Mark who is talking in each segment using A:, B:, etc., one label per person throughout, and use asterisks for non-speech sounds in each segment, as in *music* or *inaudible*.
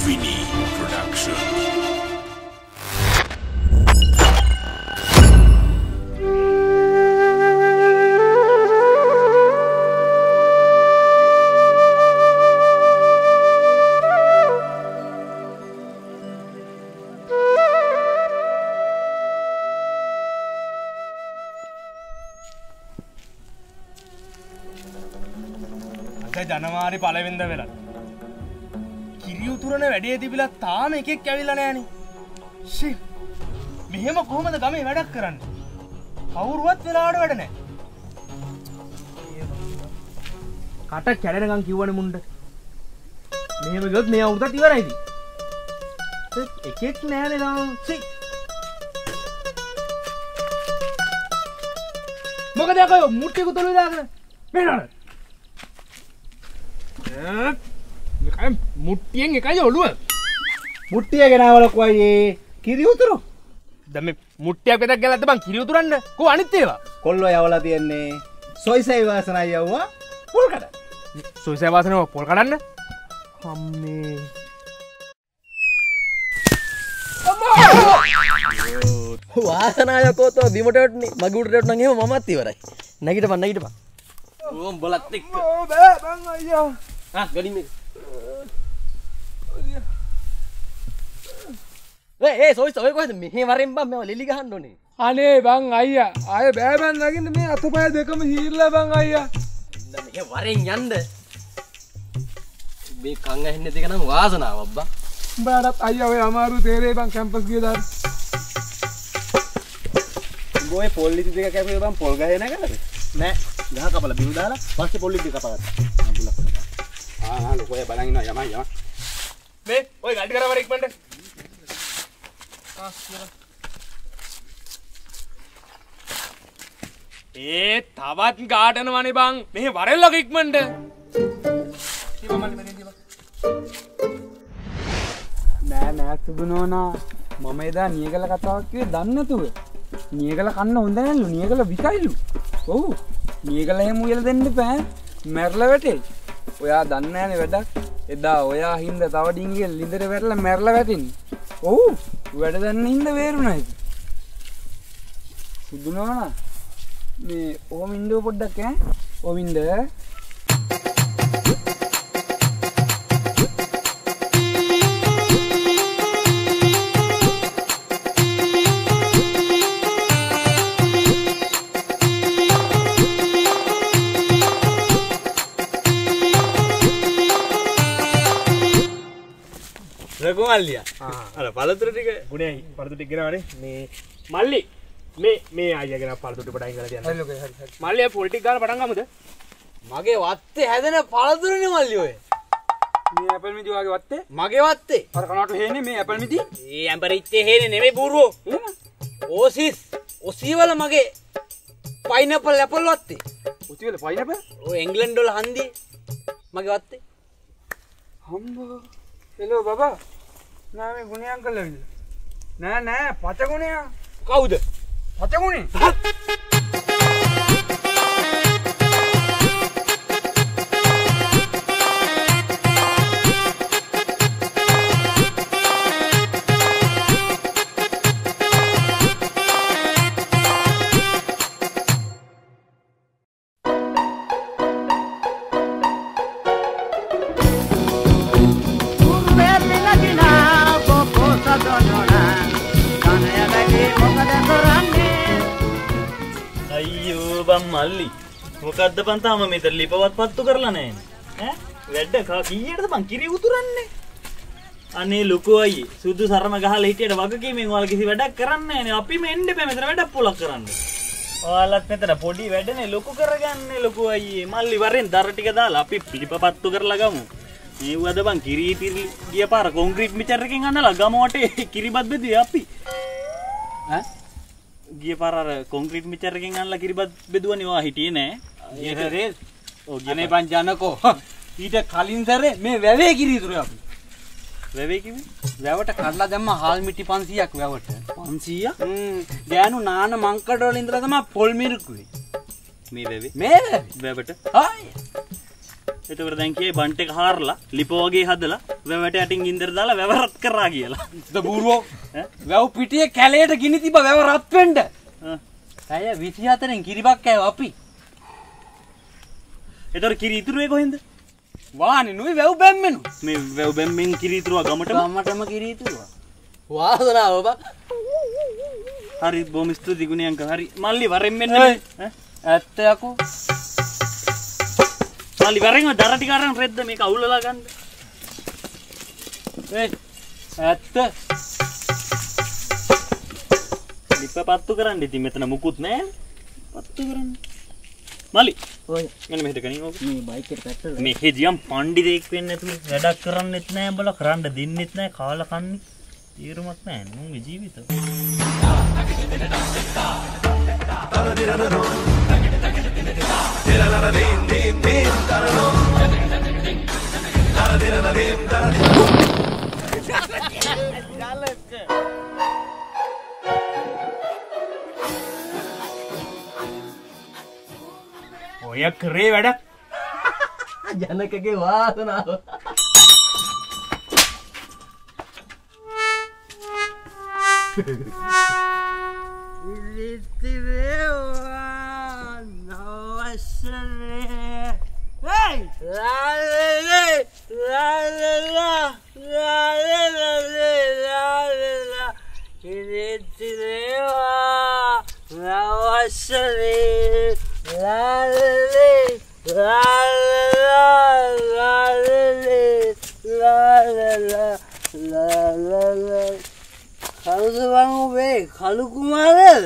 A: Vinny Production.
B: අද ජනවාරි පලවෙද වෙලා කිරි උතුරන වැඩේ තිබිලා තාම එකෙක් ඇවිල්ල නෑන මෙහෙම කොහොමද ගමේ වැඩක් කරන්න? කවුරුවත් වෙලාට වැඩනෑ කට කැඩෙනකම් කිව්වන මුන්ට මෙහෙම ගොත් මේ අවුත තිවරයිද එකෙක් නෑන නම් මොක දැකය මුට්ටෙකු තුළ දාගෙන? මෙනට මුට්ටියෙන් එකයි ඔළුව.
C: මුට්ටිය ගෙනවලක් වයේ කිරි උතුරු.
B: දම මුට්ටියක් පෙතක් ගැලත බං කිරියුතුරන්න කෝ අනිත්තේවා
C: කොල්ලො යවල තියෙන්නේ සොයිසයි වාසනයි යව්වා පුල්කට
B: සුසයවාසනව පොල් කඩන්න? හම්මේ
D: වාසනායකෝතෝ බිමටටන මගුටට නගේ මත් ඉවරයි. නැගිට පන්න නගට ඕම් බලත් එක් ගනිම ඒ සොයි ඔයකොද මෙහ වරෙන් බම් මෙ ලිලි ගහන්ඩනේ
E: අනේ බං අයිය. අය බෑබන් නගින්න මේ අතපය දෙකම හිල්ල බං අයියා.
D: මෙ වරෙන් යන්ද මේ කංග හෙන්න දෙකනම් වාසනාව ඔබ්බා
E: බාරත් අයිය ඔය අමාරු තේරේ බං කැම්පස් ගිය දර.
C: ගොය පොල්ලිති දෙක කැපේ බම් පොල් ගහන කලද නෑ. ගහ කපල බිහු දාලා පස්සේ පොල්ලිති කපගත් ආ ලොකය බලන්න යමයි යම
B: මේ ඔය ගඩි කරවරෙක්මට ඒ තවත් ගාටන වනේ බං. මෙහ වරල්ලක ඉක්මට
E: නෑ නෑ සුදුනෝනා මම එදා නියගල කතාවක්වේ දන්නතුව නියගල කන්න හොඳ නැල්ලු නියගල විසයිලු ඔහු නියගල හෙම උයල දෙන්න පෑ මැරල වැටේ ඔයා දන්නෑන වැඩක්. එදා ඔයා හින්ද තවඩින්ගේ ලිදර වැටල මැරල වැටින් ඔහු වැඩ දන්න හින්ද වේරුණයි සුදුනෝනා මේ ඕම ඉන්ඩෝ පොඩ්ඩක් ඈ. ඕමින්ද
C: රකුමල්ලිය අර පලතුර ටික
B: ගුණයි පරතු ටික්ගෙනවනේ මේ මල්ලි. මේ මේ අයගෙන පරතුට පටයි කර තියන්න. මල්ලය පොලිටික් ගාන පටන්ගමද
D: මගේ වත්තේ හැදෙන පළතුරන මල්ලි ඔය.
E: මේ ඇපල් මිදි වගේ වත්තේ?
D: මගේ වත්තේ?
E: අර කනට හේනේ මේ ඇපල් මිදි?
D: ඒ ඇම්පරිච්චේ හේන නෙමේ පුරුවෝ ඕසිස් ඔසීවල මගේ පයිනපල් ලැපල් වත්තේ.
E: උතිවල පයිනප
D: ඕ එංගලන්ඩොල හන්දී මගේ වත්තේ.
E: හම්බ. එලෝ බබා නෑ මේ ගුණයන් කල්ල විද නෑ නෑ පචගුණයා
B: කවුද?
E: පචගුණේ *laughs*
F: අයියෝ බම් මල්ලි මොකක්ද පන්තාම මෙත ලිපවත් පත්තු කරලා නෑ ඈ? වැඩ කා කීයටද බං කිරි උතුරන්නේ? අනේ ලොකෝ අයියේ සුදු සරම ගහලා හිටියට වගකීමෙන් ඔයාලා කිසි වැඩක් කරන්නේ නෑනේ අපිම එන්න බෑ මෙතන වැඩක් පොලක් කරන්න. ඔයාලත් මෙතන පොඩි වැඩනේ ලොකු කරගන්නේ ලොකෝ අයියේ. මල්ලි වරෙන් දර ටික දාලා අපි ලිප පත්තු කරලා ගමු. මේ වද බං කිරි තිරි ගිය පාර කොන්ක්‍රීට් මිචර් එකකින් අන්නලා ගම වටේ කිරිබත් බෙදුවේ අපි. ඈ? ගිය පාර කොන්ක්‍රීට් මිචර් එකකින් අන්නලා කිරිබත් බෙදුවනේ ඔයා හිටියේ නෑ.
C: ඒතරේ
F: ඔව්
C: අනේ බං ජනකෝ. ඊට කලින් සැරේ මේ වැවේ කිරිතුර අපි.
F: වැවේ කිව්වේ?
C: වැවට කඩලා දැම්ම හාල් මිටි 500ක් වැවට.
F: 500
C: හ්ම්. ගෑනු නාන මංකඩ වල ඉඳලා තමයි පොල් මිරිකුවේ.
F: මේ වැවේ?
C: මේ වැවේ?
F: වැවට?
C: හායි
F: එතකට දැන්කේ බන්ට එක හාරලා ලිපෝගේ හදලා වැවට අටින් ඉන්දර දාලා වැවරත් කරා කියලා.
D: ද බූරුවෝ
F: ඈ?
D: වැව් පිටිය කැලේට ගිනි තිබ වැව
F: ආ.
D: ඇය විසි අතරෙන් කිරිබක් ඇව අපි.
F: එතර කිරි ඉතුරුවේ කොහෙන්ද?
D: වානි නුයි වැව් බැම්මෙනු.
F: මේ වැව් බැම්මෙන් කිරීතුරුවා ගමට
D: ගම්මටම කිරීතුවා වාසනාව බ
F: හරි බොම ස්තුති ගුණයන්ක හරි මල්ලි වරෙන්ෙන්න්න
D: ඇත්තයකු
F: මල්ලි වරෙන් දරටිකාරන් රෙද්ද මේ කවුලලා ගන්න?
D: ඇත්ත.
F: ලිප පත්තු කරන්න ඉති මෙතන මුකුත් නෑ පත්තු කරන්න. මලි.
E: ඔය.
F: මෙන්න මෙහෙට කනින් ඕක.
E: මේ බයිකෙට පැට්ටල
F: මේ හෙදියම් පණ්ඩිතෙක් වෙන්න ඇතු වැඩක් කරන්නෙත් නෑ බල කරන්න දෙන්නෙත් නෑ කාලකන්නේ තීරුමක් නෑ නුන්ගේ ජීවිත
B: ඔය කරේ වැඩක්.
D: ජනකගේ වාසනාව. කළුසවන් ඔබේ කළු කුමාරද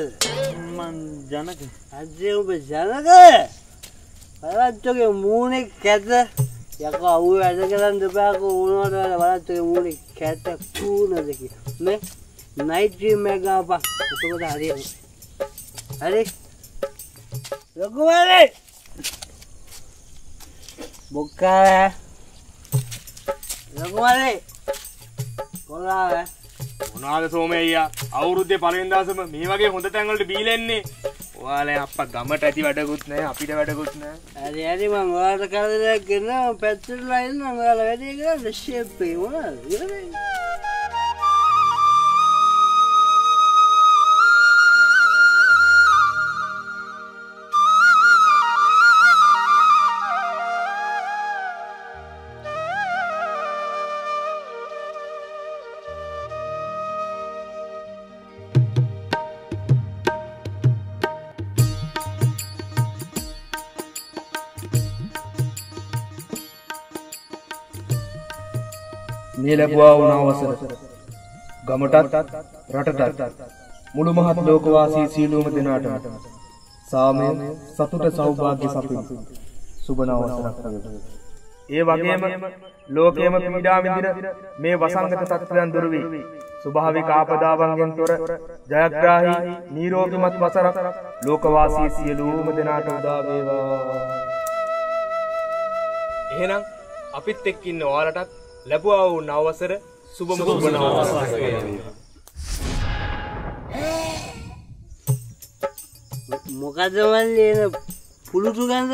F: මන් ජනක
D: අදේ ඔබ ජනක බලච්චගේ මූුණෙක් කැත යක අවු වැඩ කරන්න දෙපාක ඕනවට බලච්චගේ මූුණෙ කැත කූනදකි මේ නයිට්‍රීම් මැගාපා එතකොට හරි හරි ලොකුමරේ බොක්කාර ලොකුමරේ කොලාව
B: මොනාද සෝමయ్యා අවුරුද්දේ පළවෙනි දවසම මේ වගේ හොඳ තැන් වලට බීලෙන්නේ ඔයාලා අප්පා ගමට ඇති වැඩකුත් නැහැ අපිට වැඩකුත් නැහැ
D: හරි හරි මම ඔයාලට කරදරයක් කරනවා පැත්තටලා ඉන්න ඔයාලා වැඩේ කරන්න ෂේප් එක
A: මේ ලැබුවා වුණ අවසර ගමටත් රටටත් මුළු මහත් ලෝකවාසී සියලුම දෙනාටම සාමය සතුට සෞභාග්‍ය සපින් සුබන අවසරක් වේවා.
B: ඒ වගේම ලෝකයේම පීඩා විඳින මේ වසංගත තත්ත්වයන් දුරු වී ස්වභාවික ආපදාවන්ගෙන් තොර ජයග්‍රාහී නිරෝගීමත් වසරක් ලෝකවාසී සියලුම දෙනාට උදා වේවා. එහෙනම් අපිත් එක්ක ඉන්න ඔයාලටත් ලැබුවා වූ නවවසර සුබම සුබ නවවසරක් වේවා.
D: මොකද මල්ලි එන පුළුතු ගන්ද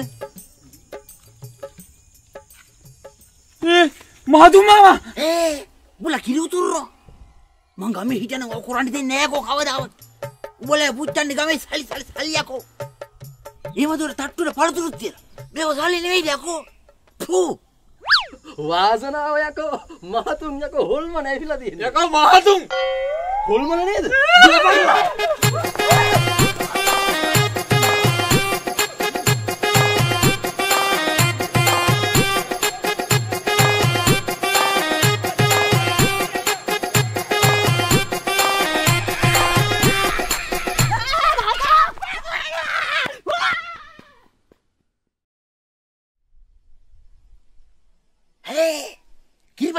E: මහතුමාවා
G: උඹලා කිරි උතුරෝ මං ගමේ හිටන දෙන්නේ නෑකෝ කවදාවත්. උඹලා පුච්චන්නේ ගමේ සලි සලි සලියකෝ ඒවදුර තට්ටුවට පළතුරුත් තියලා. මේක සල්ලි නෙවෙයි යකෝ ෆූ
D: වාසනාව යකෝ මහතුන් යකෝ හොල්ම නැවිලා තියෙන
B: යකෝ මහතුන්!
D: හොල්මන නේද *laughs*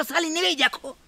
G: හේ කිරිප සල්ලි නෙවෙයි යකෝ ෆූ